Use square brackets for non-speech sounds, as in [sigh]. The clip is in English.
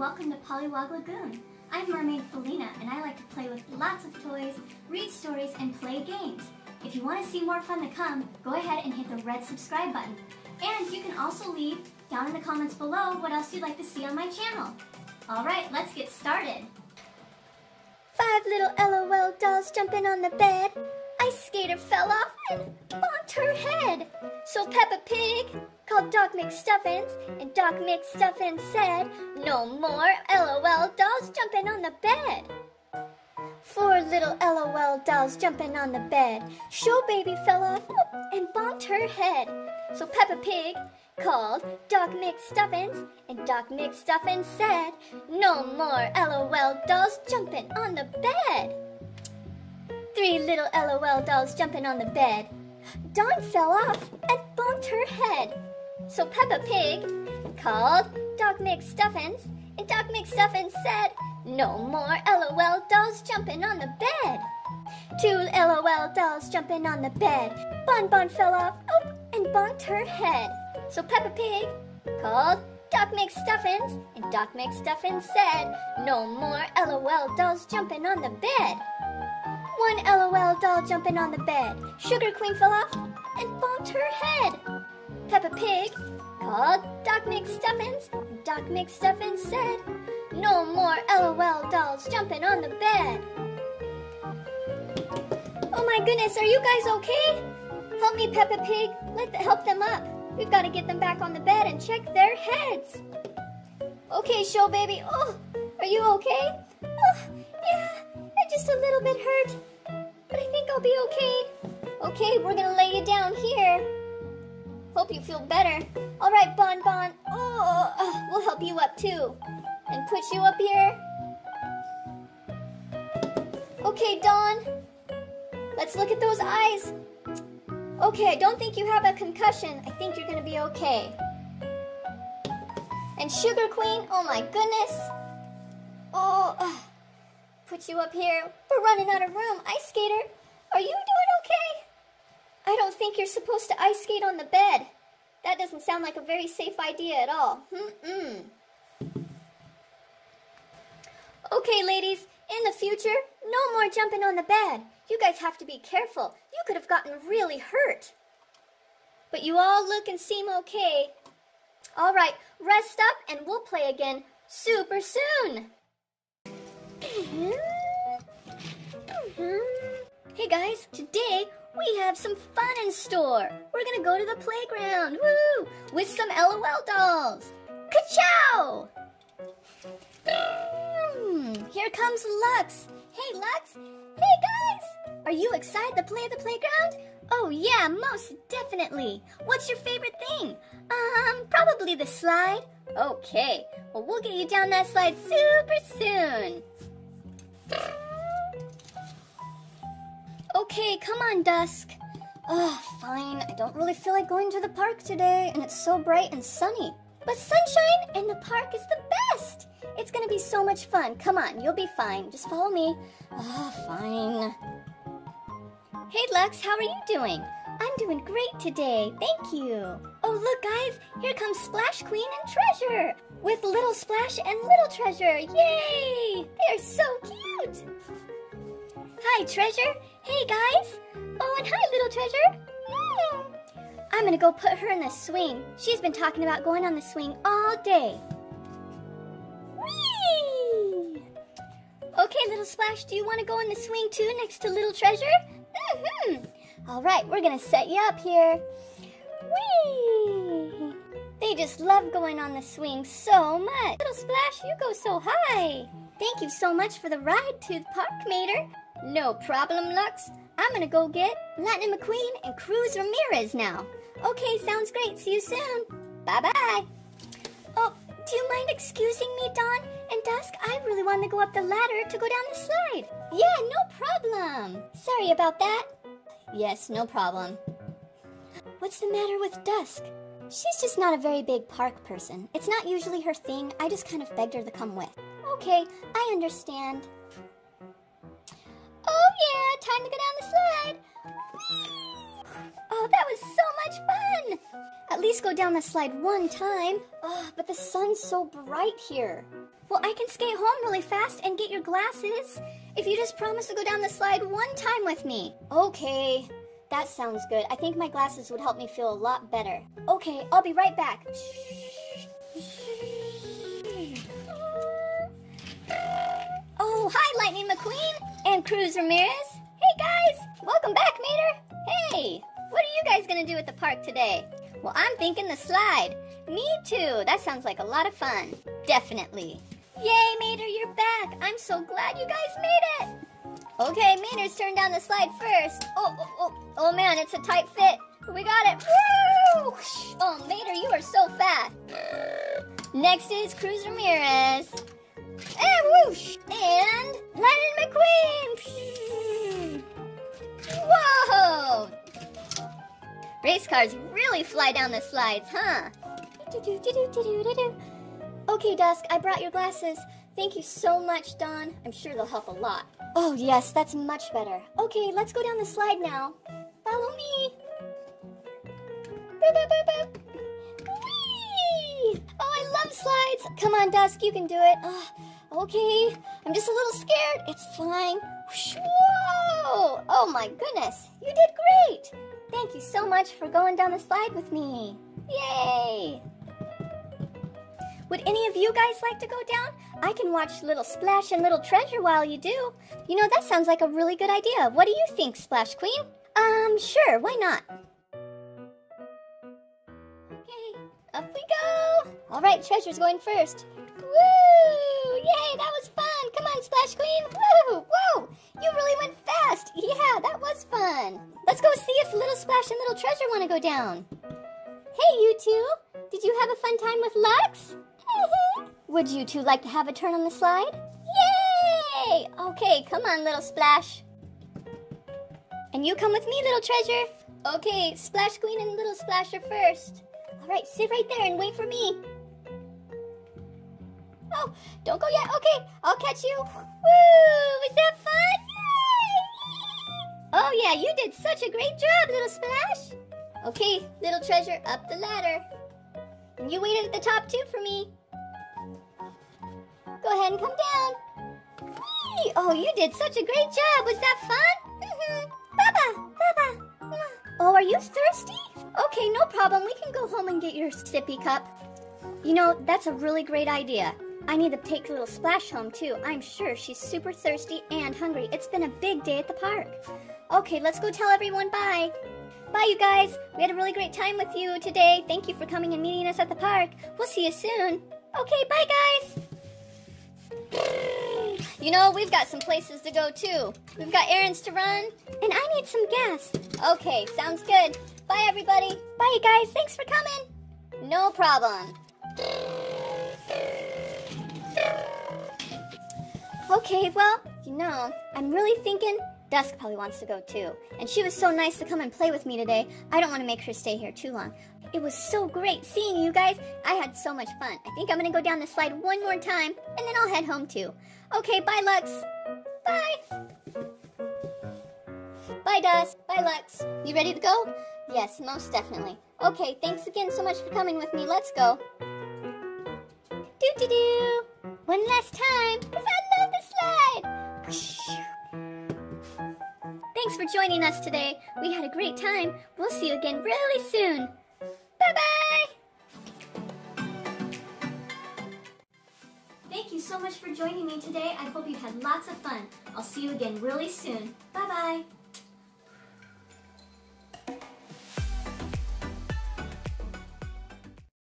welcome to Pollywog Lagoon. I'm Mermaid Felina and I like to play with lots of toys, read stories, and play games. If you want to see more fun to come, go ahead and hit the red subscribe button. And you can also leave down in the comments below what else you'd like to see on my channel. Alright, let's get started. Five little LOL dolls jumping on the bed. Ice skater fell off bonked her head. So Peppa Pig called Doc McStuffins, and Doc McStuffins said, No more LOL dolls jumping on the bed. Four little LOL dolls jumping on the bed. Show Baby fell off and bonked her head. So Peppa Pig called Doc McStuffins, and Doc McStuffins said, No more LOL dolls jumping on the bed. Three little LOL dolls jumping on the bed. Dawn fell off and bumped her head. So Peppa Pig called Doc McStuffins, and Doc McStuffins said, No more LOL dolls jumping on the bed. Two LOL dolls jumping on the bed. Bon Bon fell off oh, and bonked her head. So Peppa Pig called Doc McStuffins, and Doc McStuffins said, No more LOL dolls jumping on the bed. One LOL doll jumping on the bed. Sugar Queen fell off and bonked her head. Peppa Pig called Doc McStuffins. Doc McStuffins said, No more LOL dolls jumping on the bed. Oh my goodness, are you guys okay? Help me, Peppa Pig. Let the, help them up. We've got to get them back on the bed and check their heads. Okay, show baby. Oh, are you okay? Oh, yeah, I'm just a little bit hurt but I think I'll be okay. Okay, we're gonna lay you down here. Hope you feel better. All right, Bon Bon. Oh, uh, we'll help you up too. And put you up here. Okay, Dawn. Let's look at those eyes. Okay, I don't think you have a concussion. I think you're gonna be okay. And Sugar Queen, oh my goodness. Oh, uh, put you up here. We're running out of room. Ice skater, are you doing okay? I don't think you're supposed to ice skate on the bed. That doesn't sound like a very safe idea at all. Mm-mm. Okay, ladies, in the future, no more jumping on the bed. You guys have to be careful. You could have gotten really hurt. But you all look and seem okay. All right, rest up and we'll play again super soon. Hey guys, today we have some fun in store. We're gonna go to the playground, woo, with some LOL dolls. Ka-chow! Mm, here comes Lux. Hey Lux, hey guys! Are you excited to play the playground? Oh yeah, most definitely. What's your favorite thing? Um, probably the slide. Okay, well we'll get you down that slide super soon. Okay, come on, Dusk. Oh, fine. I don't really feel like going to the park today, and it's so bright and sunny. But sunshine and the park is the best. It's gonna be so much fun. Come on, you'll be fine. Just follow me. Oh, fine. Hey, Lux, how are you doing? I'm doing great today. Thank you. Oh, look, guys. Here comes Splash Queen and Treasure with Little Splash and Little Treasure. Yay! They're so cute. Hi, Treasure. Hey, guys. Oh, and hi, Little Treasure. Mm. I'm gonna go put her in the swing. She's been talking about going on the swing all day. Whee! Okay, Little Splash, do you want to go in the swing too next to Little Treasure? Mm-hmm. All right, we're gonna set you up here. Whee! They just love going on the swing so much. Little Splash, you go so high. Thank you so much for the ride to the park, Mater. No problem, Lux. I'm gonna go get Lightning McQueen and Cruz Ramirez now. Okay, sounds great. See you soon. Bye-bye. Oh, do you mind excusing me, Dawn and Dusk? I really want to go up the ladder to go down the slide. Yeah, no problem. Sorry about that. Yes, no problem. What's the matter with Dusk? She's just not a very big park person. It's not usually her thing. I just kind of begged her to come with. Okay, I understand. Oh yeah, time to go down the slide. Oh, that was so much fun. At least go down the slide one time. Oh, but the sun's so bright here. Well, I can skate home really fast and get your glasses if you just promise to go down the slide one time with me. Okay, that sounds good. I think my glasses would help me feel a lot better. Okay, I'll be right back. Oh, hi, Lightning McQueen and Cruz Ramirez. Hey, guys, welcome back, Mater. Hey, what are you guys gonna do at the park today? Well, I'm thinking the slide. Me too. That sounds like a lot of fun. Definitely. Yay, Mater, you're back. I'm so glad you guys made it. Okay, Mater's turn down the slide first. Oh, oh, oh, oh man, it's a tight fit. We got it. Woo! Oh, Mater, you are so fast. Next is Cruz Ramirez. And whoosh! And Lightning McQueen! Whoa! Race cars really fly down the slides, huh? Okay, Dusk, I brought your glasses. Thank you so much, Dawn. I'm sure they'll help a lot. Oh, yes, that's much better. Okay, let's go down the slide now. Follow me. Boop, boop, boop, boop. Whee! Oh, I love slides. Come on, Dusk, you can do it. Oh, okay, I'm just a little scared. It's fine. Whoa! Oh my goodness, you did great. Thank you so much for going down the slide with me. Yay! Would any of you guys like to go down? I can watch Little Splash and Little Treasure while you do. You know, that sounds like a really good idea. What do you think, Splash Queen? Um, sure, why not? Okay, up we go. All right, Treasure's going first. Woo! Yay, that was fun. Come on, Splash Queen. Woo! Whoa! You really went fast. [laughs] Yeah, that was fun. Let's go see if Little Splash and Little Treasure want to go down. Hey, you two. Did you have a fun time with Lux? Mm-hmm. Would you two like to have a turn on the slide? Yay! Okay, come on, Little Splash. And you come with me, Little Treasure. Okay, Splash Queen and Little Splasher first. All right, sit right there and wait for me. Oh, don't go yet. Okay, I'll catch you. Woo! Was that fun? Yay! Oh, yeah, you did such a great job, Little Splash. Okay, Little Treasure, up the ladder. And you waited at the top, too, for me. Go ahead and come down. Whee! Oh, you did such a great job. Was that fun? Mm-hmm. Baba, Baba. Oh, are you thirsty? Okay, no problem. We can go home and get your sippy cup. You know, that's a really great idea. I need to take little Splash home too. I'm sure she's super thirsty and hungry. It's been a big day at the park. Okay, let's go tell everyone bye. Bye, you guys. We had a really great time with you today. Thank you for coming and meeting us at the park. We'll see you soon. Okay, bye, guys. You know, we've got some places to go too. We've got errands to run, and I need some gas. Okay, sounds good. Bye, everybody. Bye, you guys. Thanks for coming. No problem. Okay, well, you know, I'm really thinking Dusk probably wants to go too. And she was so nice to come and play with me today. I don't want to make her stay here too long. It was so great seeing you guys. I had so much fun. I think I'm going to go down the slide one more time, and then I'll head home too. Okay, bye, Lux. Bye. Bye, Dusk. Bye, Lux. You ready to go? Yes, most definitely. Okay, thanks again so much for coming with me. Let's go. Do-do-do. One last time, because I love the slide. Thanks for joining us today. We had a great time. We'll see you again really soon. Bye-bye. Thank you so much for joining me today. I hope you had lots of fun. I'll see you again really soon. Bye bye.